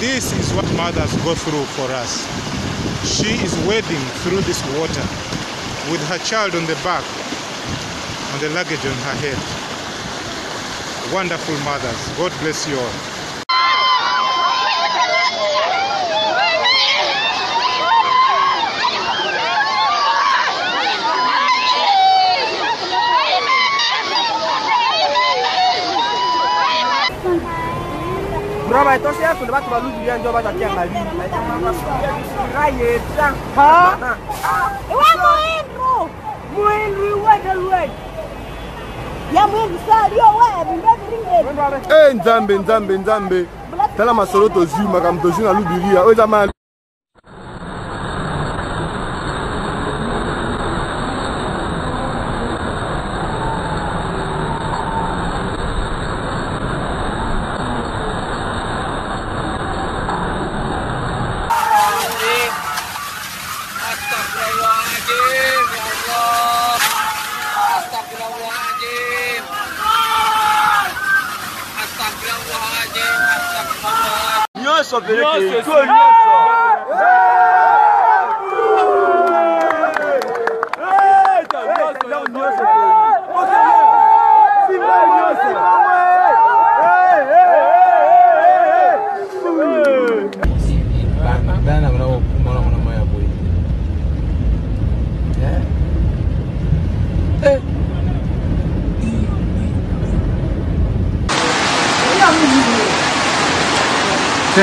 This is what mothers go through for us. She is wading through this water with her child on the back and the luggage on her head. Wonderful mothers. God bless you all. draba etosi ya kule bato baludiliya ndio batatyanga bino kayeta muhindru muhindru wedelwed ya muhindru sario we nzambe nzambe nzambe tala masolo tozwi makambo tozwi na lubilia oyo eza nuances of the nuances. Ce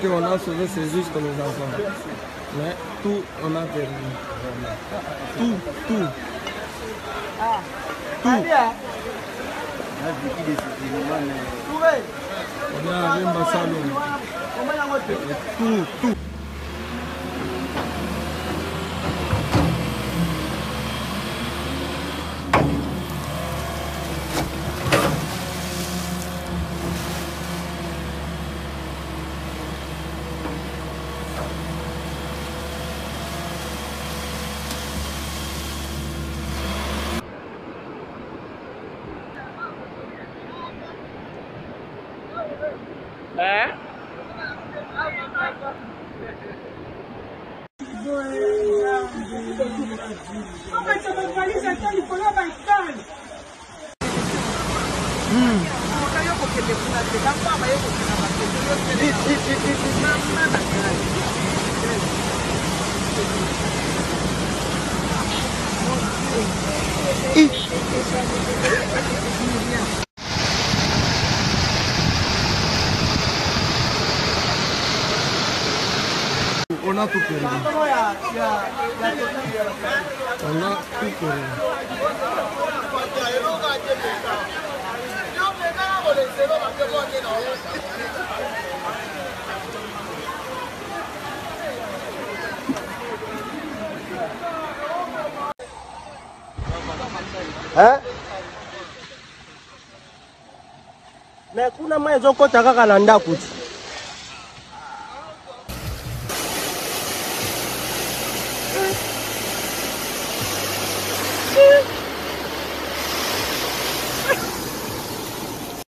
qu'on a sauvé, c'est juste les enfants. Mais tout, on a perdu. Tout, tout. Tout. Hein. On a Tout, tout. Eh? Mm. on a tout perdu. On a tout perdu. Hein? me kuna mai ezokɔta kaka na ndako ti